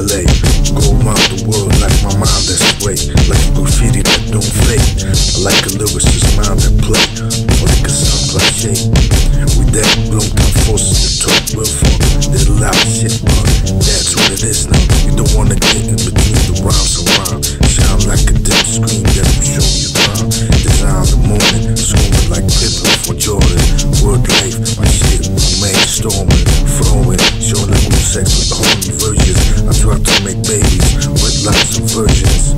LA. Go around the world like my mind that's way. Like graffiti that don't fade. Like a lyricist mind that play. Like a sound cliche. With that forces to talk. Little loud shit, that's what it is now. You don't wanna get in between the rhymes and rhyme. Sound like a dim screen that will show you time. Design the morning, screaming like Pippen for Jordan. Word life, my shit, man storming, flowing, showing the moon sex with the horny virgins. I try to make babies with lots of virgins.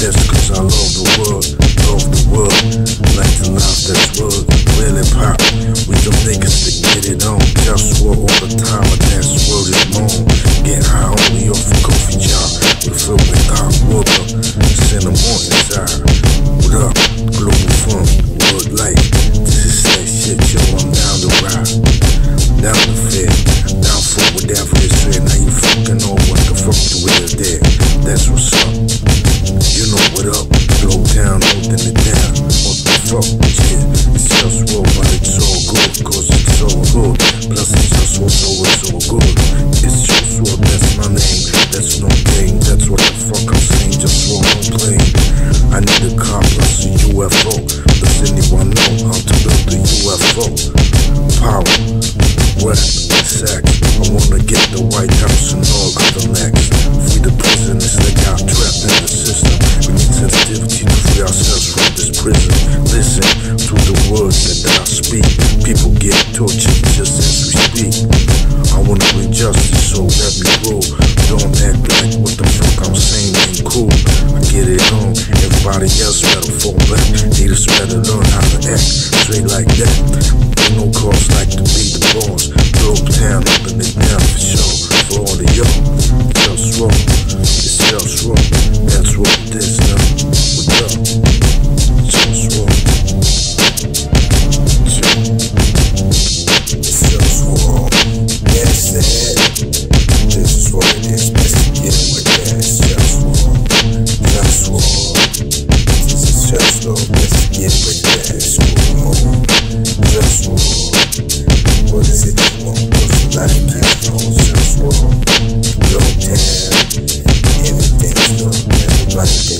That's cause I love the world, love the world. Like the life that's world, really pop. We don't niggas to get it on. Just Down the fit, down for whatever it's fair. Now you fucking know what the fuck way is there. That's what's up. You know what up, blow down, holding it down. What the fuck, yeah. It's JustWar, but it's all good, cause it's all good. Plus it's just what's always all good. It's JustWar, that's my name. That's no game, that's what the fuck I'm saying. Just what I'm playing. I need a car plus a UFO. Does anyone know how to build a UFO? Power, rap, I wanna get the White House and all the next. Free the prisoners that got trapped in the system. We need sensitivity to free ourselves from this prison. Listen to the words that I speak. People get tortured just as we speak. I wanna bring justice, so let me roll. Don't act like what the fuck I'm saying ain't cool. I get it on. Everybody else better fall back. Haters better learn how to act straight like that. No cause like to be the boss. Dope town, open it down for sure. For all of y'all, just wrong. It's just Must